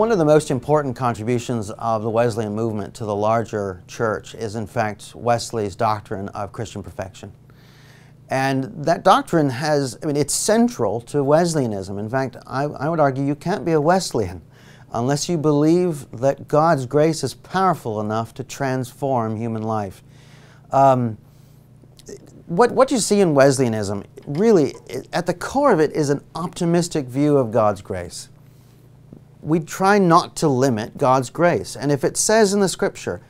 One of the most important contributions of the Wesleyan movement to the larger church is, in fact, Wesley's doctrine of Christian perfection. And that doctrine has, I mean, it's central to Wesleyanism. In fact, I, I, would argue you can't be a Wesleyan unless you believe that God's grace is powerful enough to transform human life. Um, what, what you see in Wesleyanism, really, at the core of it, is an optimistic view of God's grace. We try not to limit God's grace. And if it says in the Scripture,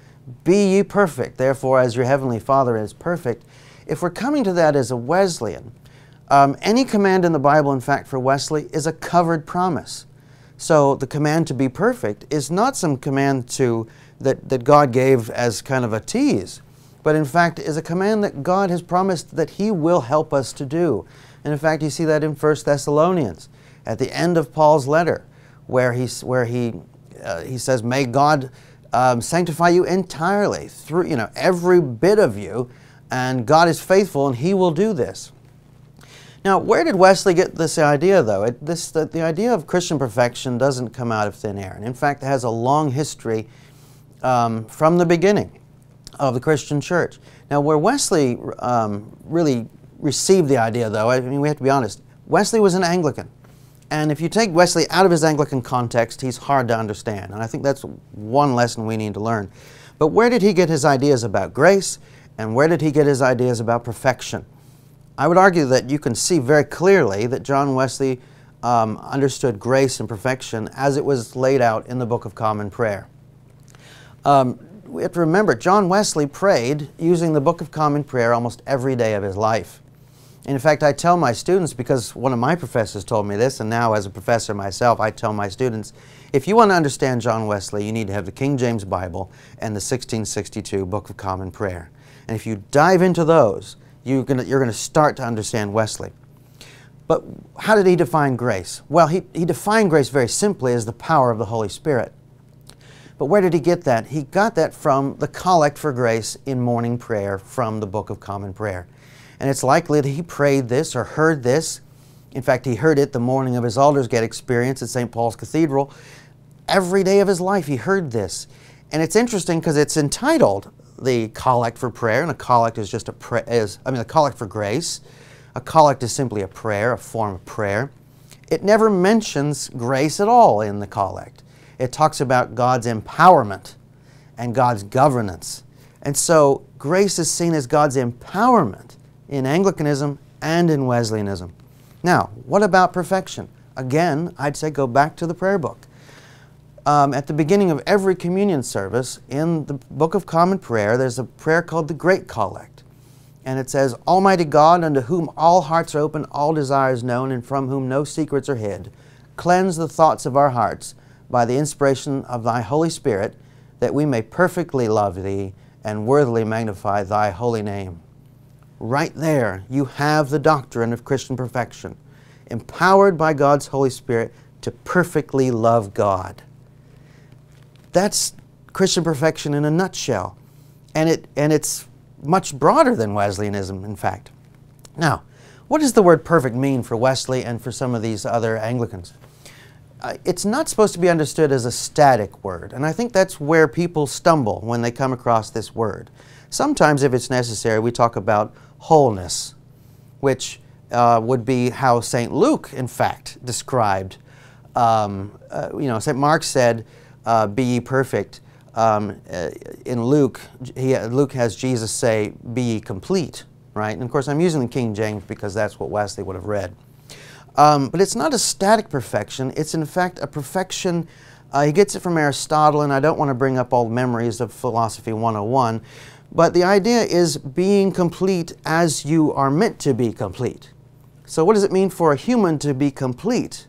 Be ye perfect, therefore as your heavenly Father is perfect, if we're coming to that as a Wesleyan, um, any command in the Bible, in fact, for Wesley, is a covered promise. So the command to be perfect is not some command to that, that God gave as kind of a tease, but in fact is a command that God has promised that He will help us to do. And in fact, you see that in 1 Thessalonians, at the end of Paul's letter, where he, where he, uh, he says, May God um, sanctify you entirely, through, you know, every bit of you, and God is faithful and He will do this. Now, where did Wesley get this idea, though? It, this, the, the, idea of Christian perfection doesn't come out of thin air. And in fact, it has a long history um, from the beginning of the Christian church. Now, where Wesley um, really received the idea, though, I mean, we have to be honest, Wesley was an Anglican. And if you take Wesley out of his Anglican context, he's hard to understand. And I think that's one lesson we need to learn. But where did he get his ideas about grace? And where did he get his ideas about perfection? I would argue that you can see very clearly that John Wesley um, understood grace and perfection as it was laid out in the Book of Common Prayer. Um, we have to remember, John Wesley prayed using the Book of Common Prayer almost every day of his life. In fact, I tell my students, because one of my professors told me this, and now as a professor myself, I tell my students, if you want to understand John Wesley, you need to have the King James Bible and the 1662 Book of Common Prayer. And if you dive into those, you're going to start to understand Wesley. But how did he define grace? Well, he, he defined grace very simply as the power of the Holy Spirit. But where did he get that? He got that from the collect for grace in morning prayer from the Book of Common Prayer. And it's likely that he prayed this or heard this. In fact, he heard it the morning of his Aldersgate experience at St. Paul's Cathedral. Every day of his life, he heard this. And it's interesting because it's entitled the collect for prayer, and a collect is just a prayer, I mean, a collect for grace. A collect is simply a prayer, a form of prayer. It never mentions grace at all in the collect. It talks about God's empowerment and God's governance. And so grace is seen as God's empowerment in Anglicanism and in Wesleyanism. Now, what about perfection? Again, I'd say go back to the prayer book um, at the beginning of every communion service in the Book of Common Prayer, there's a prayer called the Great Collect. And it says, Almighty God, unto whom all hearts are open, all desires known, and from whom no secrets are hid, cleanse the thoughts of our hearts by the inspiration of thy Holy Spirit, that we may perfectly love thee and worthily magnify thy holy name. Right there, you have the doctrine of Christian perfection, empowered by God's Holy Spirit to perfectly love God. That's Christian perfection in a nutshell. And, it, and it's much broader than Wesleyanism, in fact. Now, what does the word perfect mean for Wesley and for some of these other Anglicans? Uh, it's not supposed to be understood as a static word, and I think that's where people stumble when they come across this word. Sometimes, if it's necessary, we talk about wholeness, which uh, would be how St. Luke, in fact, described. Um, uh, you know, St. Mark said, uh, be ye perfect. Um, uh, in Luke, he, Luke has Jesus say, be ye complete, right? And of course, I'm using the King James because that's what Wesley would have read. Um, but it's not a static perfection. It's in fact a perfection. Uh, he gets it from Aristotle, and I don't want to bring up all the memories of Philosophy 101. But the idea is being complete as you are meant to be complete. So, what does it mean for a human to be complete?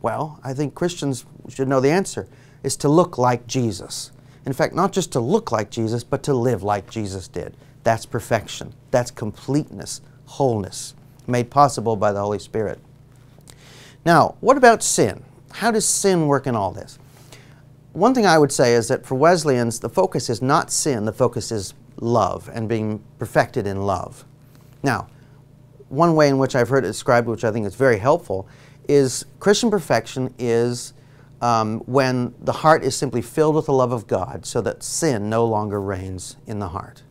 Well, I think Christians should know the answer is to look like Jesus. In fact, not just to look like Jesus, but to live like Jesus did. That's perfection. That's completeness, wholeness, made possible by the Holy Spirit. Now, what about sin? How does sin work in all this? One thing I would say is that for Wesleyans, the focus is not sin, the focus is love and being perfected in love. Now, one way in which I've heard it described, which I think is very helpful, is Christian perfection is um, when the heart is simply filled with the love of God so that sin no longer reigns in the heart.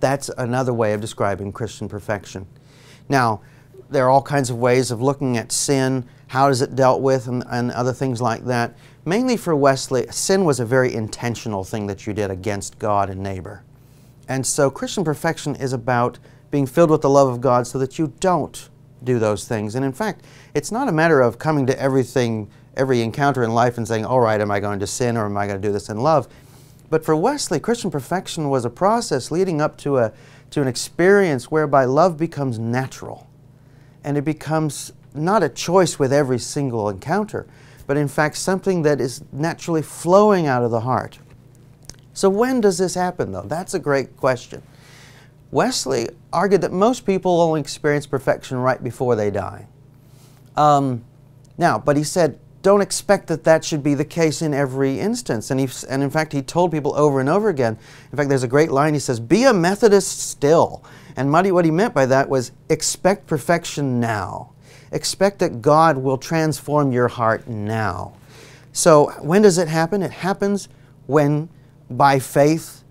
That's another way of describing Christian perfection. Now, there are all kinds of ways of looking at sin, how is it dealt with, and, and, other things like that. Mainly for Wesley, sin was a very intentional thing that you did against God and neighbor. And so Christian perfection is about being filled with the love of God so that you don't do those things. And in fact, it's not a matter of coming to everything, every encounter in life and saying, all right, am I going to sin or am I going to do this in love? But for Wesley, Christian perfection was a process leading up to, a, to an experience whereby love becomes natural. And it becomes not a choice with every single encounter, but in fact something that is naturally flowing out of the heart. So when does this happen, though? That's a great question. Wesley argued that most people only experience perfection right before they die. Um, now, but he said, don't expect that that should be the case in every instance. And, he, and in fact, he told people over and over again. In fact, there's a great line. He says, Be a Methodist still. And what he meant by that was expect perfection now. Expect that God will transform your heart now. So, when does it happen? It happens when, by faith,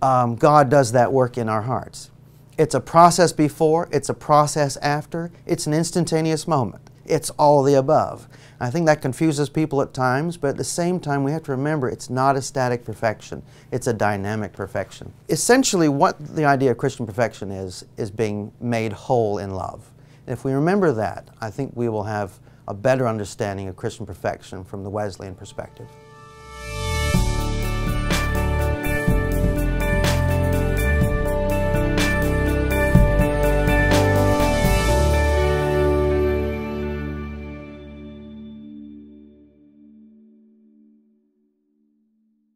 um, God does that work in our hearts. It's a process before, it's a process after, it's an instantaneous moment. It's all the above. I think that confuses people at times, but at the same time, we have to remember it's not a static perfection, it's a dynamic perfection. Essentially, what the idea of Christian perfection is, is being made whole in love. And if we remember that, I think we will have a better understanding of Christian perfection from the Wesleyan perspective.